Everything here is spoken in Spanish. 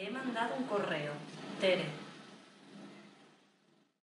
he mandado un correo. Tere.